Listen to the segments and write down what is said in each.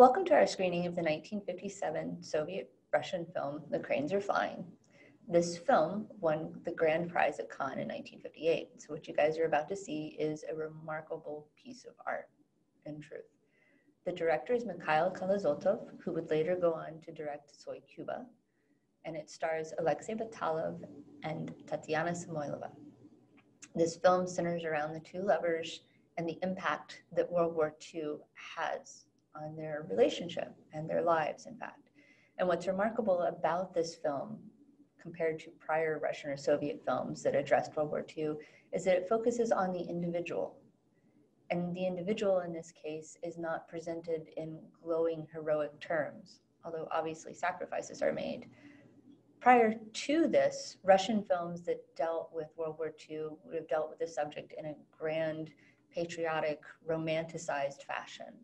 Welcome to our screening of the 1957 Soviet Russian film, The Cranes Are Flying. This film won the grand prize at Cannes in 1958. So what you guys are about to see is a remarkable piece of art, in truth. The director is Mikhail Kalatozov, who would later go on to direct Soy Cuba, and it stars Alexei Batalov and Tatiana Samoylova. This film centers around the two lovers and the impact that World War II has on their relationship and their lives, in fact. And what's remarkable about this film compared to prior Russian or Soviet films that addressed World War II is that it focuses on the individual. And the individual in this case is not presented in glowing heroic terms, although obviously sacrifices are made. Prior to this, Russian films that dealt with World War II would have dealt with the subject in a grand, patriotic, romanticized fashion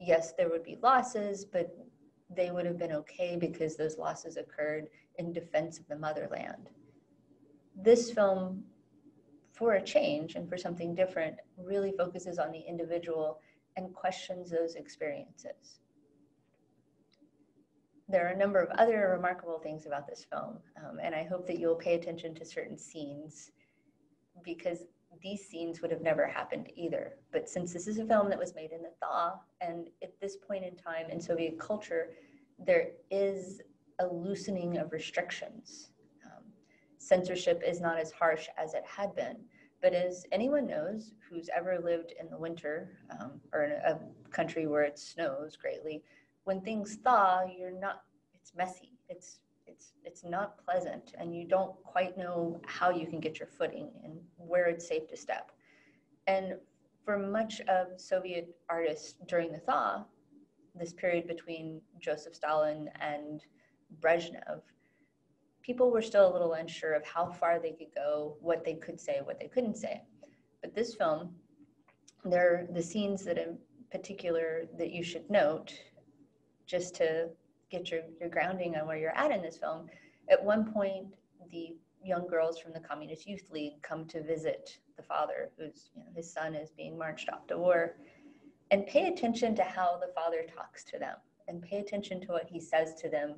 yes, there would be losses, but they would have been okay because those losses occurred in defense of the motherland. This film, for a change and for something different, really focuses on the individual and questions those experiences. There are a number of other remarkable things about this film, um, and I hope that you'll pay attention to certain scenes because these scenes would have never happened either. But since this is a film that was made in the thaw, and at this point in time in Soviet culture, there is a loosening of restrictions. Um, censorship is not as harsh as it had been. But as anyone knows who's ever lived in the winter um, or in a country where it snows greatly, when things thaw, you're not, it's messy. It's it's not pleasant and you don't quite know how you can get your footing and where it's safe to step. And for much of soviet artists during the thaw this period between joseph stalin and brezhnev people were still a little unsure of how far they could go what they could say what they couldn't say. But this film there are the scenes that in particular that you should note just to get your, your grounding on where you're at in this film, at one point, the young girls from the Communist Youth League come to visit the father, whose you know, his son is being marched off to war, and pay attention to how the father talks to them and pay attention to what he says to them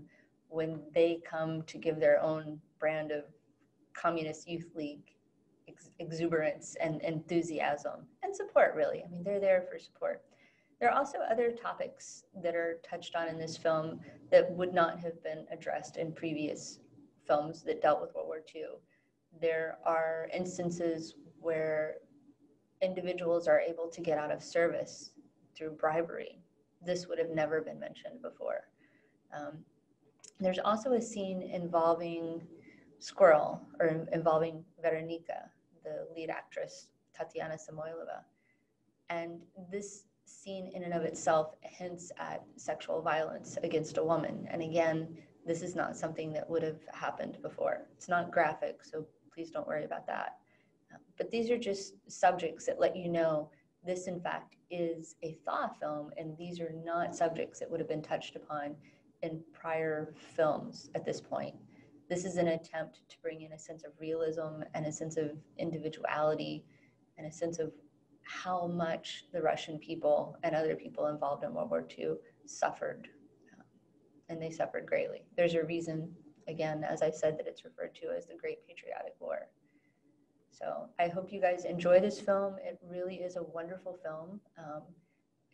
when they come to give their own brand of Communist Youth League ex- exuberance and enthusiasm and support, really. I mean, they're there for support. There are also other topics that are touched on in this film that would not have been addressed in previous films that dealt with World War II. There are instances where individuals are able to get out of service through bribery. This would have never been mentioned before. Um, there's also a scene involving Squirrel or involving Veronika, the lead actress, Tatiana Samoylova. And this scene in and of itself hints at sexual violence against a woman. And again, this is not something that would have happened before. It's not graphic, so please don't worry about that. Um, but these are just subjects that let you know this, in fact, is a thaw film, and these are not subjects that would have been touched upon in prior films at this point. This is an attempt to bring in a sense of realism and a sense of individuality and a sense of how much the Russian people and other people involved in World War II suffered. And they suffered greatly. There's a reason, again, as I said, that it's referred to as the Great Patriotic War. So I hope you guys enjoy this film. It really is a wonderful film. Um,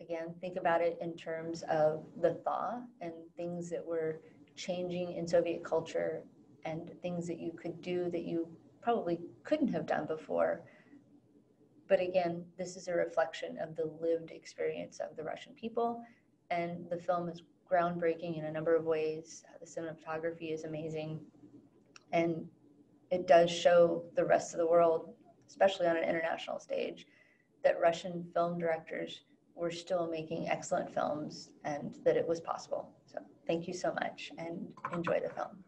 again, think about it in terms of the thaw and things that were changing in Soviet culture and things that you could do that you probably couldn't have done before but again, this is a reflection of the lived experience of the Russian people. And the film is groundbreaking in a number of ways. Uh, the cinematography is amazing. And it does show the rest of the world, especially on an international stage, that Russian film directors were still making excellent films and that it was possible. So thank you so much and enjoy the film.